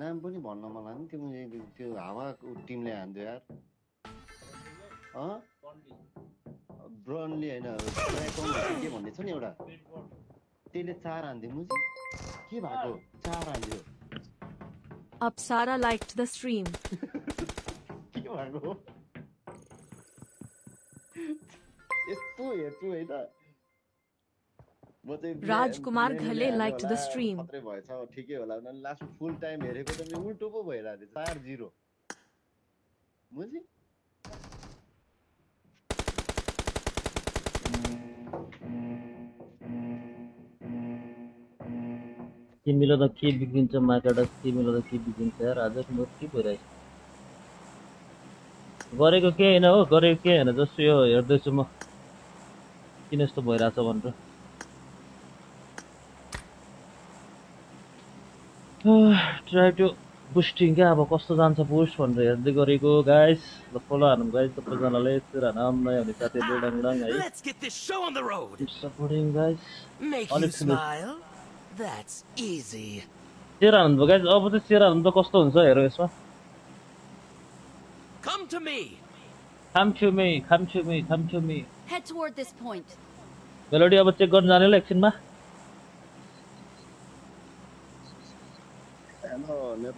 नाम पनि भन्न मलाई नि त्यो त्यो हावाको टिमले हान्थ्यो यार। अँ? ब्रनली होइन के भन्ने छ नि एउटा? त्यसले चार हान्थ्यो मुजी। के भएको? चार हान्थ्यो। Apsara liked the stream. के भएको? यस्तो हेर्छु होइन राजकुमार घले the होला, stream. खत्रै भएछ ठिकै होला। भने लास्टमा फुल टाइम हेरेको त मेरो उल्टो पो भइरहेको थियो चार जिरो। बुझी तिमीलाई त के बिग्रिन्छ माकाडा? तिमीलाई त के बिग्रिन्छ? यार आज म के भइरहेछ? गरेको केही होइन हो? गरेको केही होइन? जस्तो यो हेर्दैछु म। किन यस्तो भइरहेछ भनेर। ट्राई बुस्टिङ क्या अब कस्तो जान्छ बुस्ट भनेर हेर्दै गरेको गाइस ल फलो गाइस नाम नयाँ हुने है गाइस गाइस अब चाहिँ त कस्तो हुन्छ हेरौँ यसमा Come to me. Come to me, come to me, come to me. Head toward this check गर्न एकछिनमा।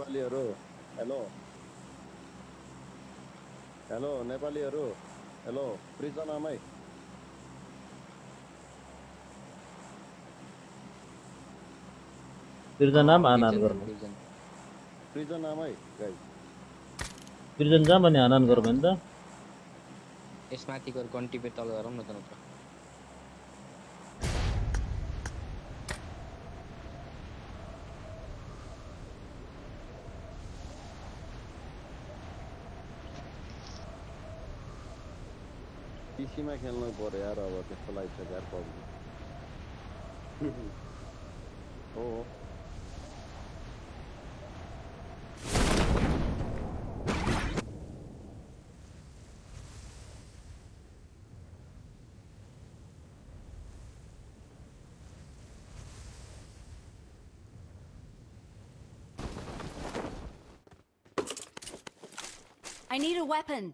नेपालीहरू। हेलो हेलो नेपालीहरू? हेलो प्रिजनामै? बिर्जन नाम हानान गर्नु। प्रिजनामै गाई बिर्जन जा भने हानान गरौँ भने त। यसमाथि गएर घन्टी पे तल गरौँ न त नत्र। पिसीमा खेल्नु पऱ्यो यार अब त्यस्तो लागिसक्यो यार पब्जी हो हो। I need a weapon.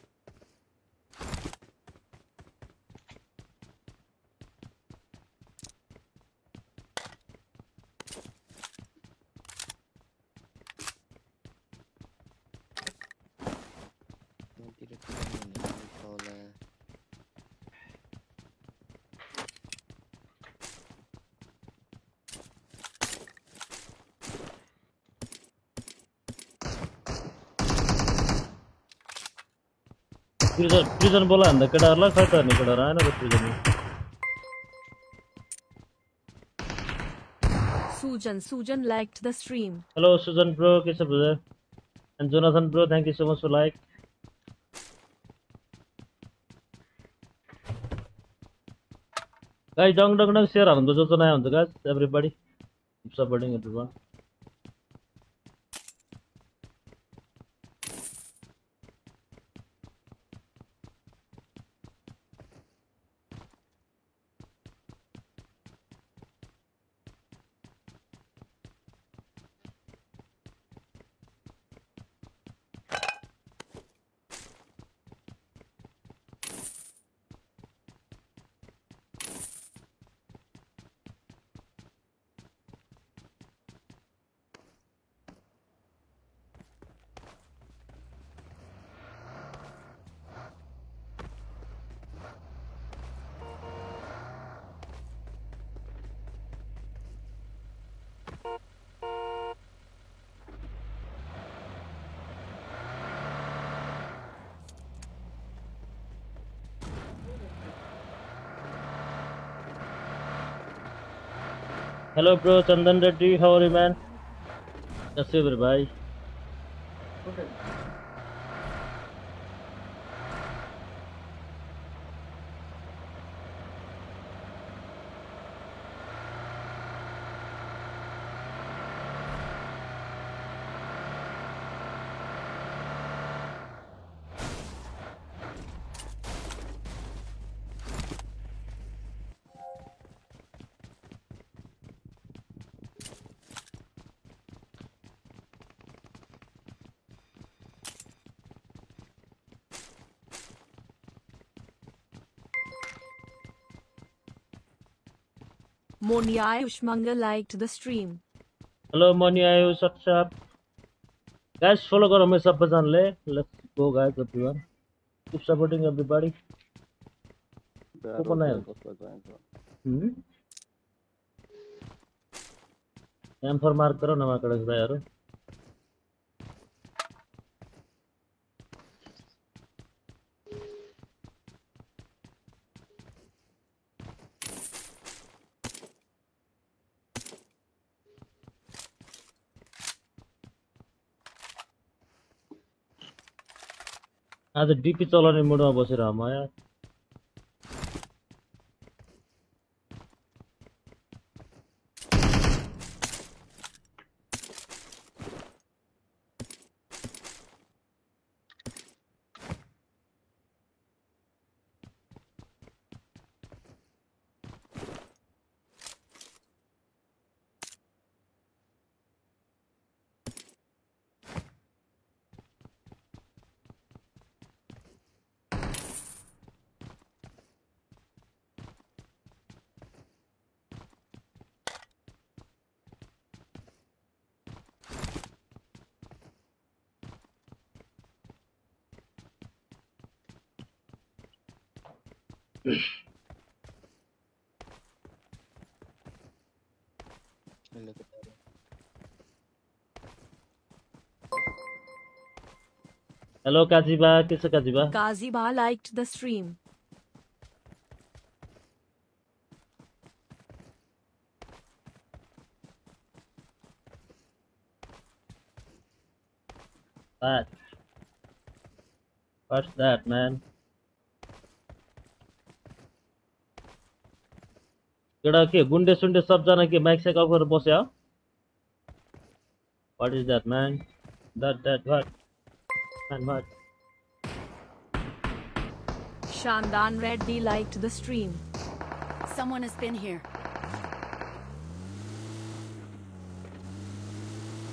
Prison prison Sujan Sujan liked the stream. Hello Sujan bro. Kaise ho and Jonathan bro thank you so much for like. Guys dong dong dong share on the Jonathan guys. Everybody keep supporting everyone. Hello bro Chandan Reddy how are you man कैसे भाई Moni Ayushmanga liked the stream. Hello Moni आयो what's up. Guys follow करो मैं सबैजनाले let's go guys everyone keep supporting everybody को बनायो? कसलाई चाहिन्छ हम्म एम फॉर मार्क करो नवा कडक भाइहरु आज डिपी चलाउने मुडमा बसेर हम Look at that. हेलो काजीबा के छ काजीबा Kaziba liked the stream. That. What's that, man? केटा के गुन्डे सुन्डे सबजना के माइक सेक अफ गरेर बस्यो what is that man that that what man what Shandan Reddy liked the stream. Someone has been here.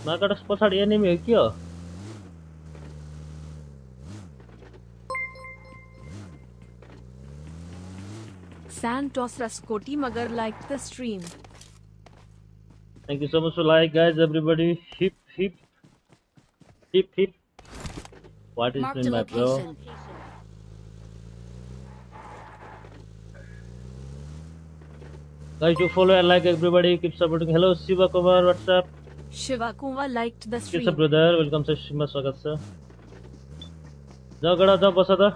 Markets पछाडि एनिमी हो के हो Santos Raskoti Magar liked the stream. Thank you so much for like, guys. Everybody, hip hip hip hip. What is Marked a in my bro? location. Guys, do follow and like everybody. Keep supporting. Hello, Shiva Kumar. What's up? Shiva Kuva liked the के छ stream. Brother welcome छ सिममा स्वागत छ झगडा जाऊ बस त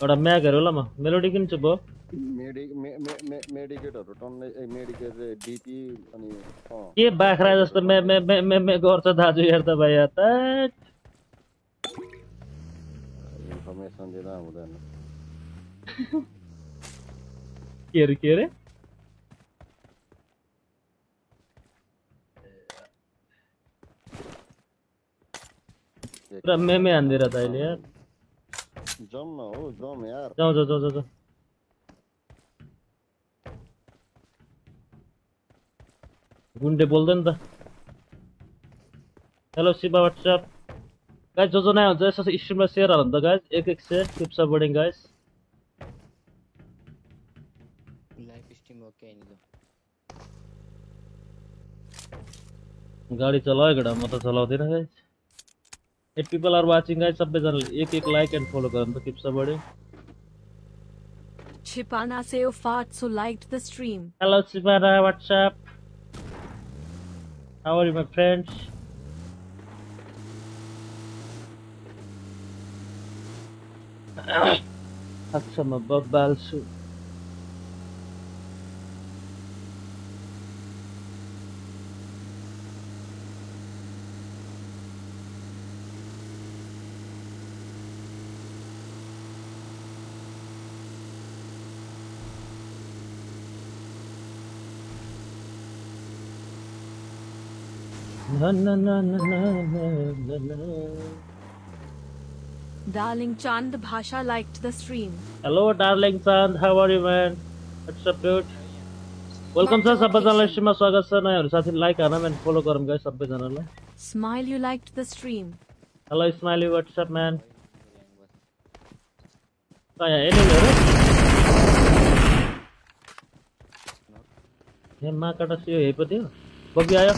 ल म मेलोडी किन्छु भयो मेडि मे- मे- मे- मेडिकेटहरू टन्नै मेडिकेट डिपी अनि के बाख्रा जस्तो मे मे मे मे मे गर्छ दाजु हेर त भाइ त इन्फर्मेसन दिँदा हुँदैन के अरे के पुरा मेमे हानिदिएर त अहिले यार जम न हो जम यार जाउँ जाउँ जाउँ जाउँ जाउँ। गुन्डे बोल्दैन त हेलो शिवा वाट्सएप गाइज़ जो जो नयाँ हुन्छ यसो स्ट्रिममा सेयर हाल्नु त गाइज़ एक एक share keep supporting guys life stream okay त गाडी चलायो गडा म त चलाउँदिनँ eight people are watching guys सबैजनाले एक एक लाइक एन्ड फलो गर्नु त keep supporting Chipana Seo Fatso liked the stream. Hello, Sivana. What's up? How are you, my friends? Akka mababalso. Na na na na na na na. Darling Chand Bhasha liked the stream. Hello, darling son. How are you, man? What's up dude welcome छ सबैजनालाई स्ट्रिममा स्वागत छ नयाँहरू साथी like हान म्यान फलो गरौँ guys सबैजनालाई Smile you liked the stream. Hello smiley what's up man कहाँ यहाँ एनिमीहरू यहाँ माकाटा सियो यहीपट्टि हो बगी आयो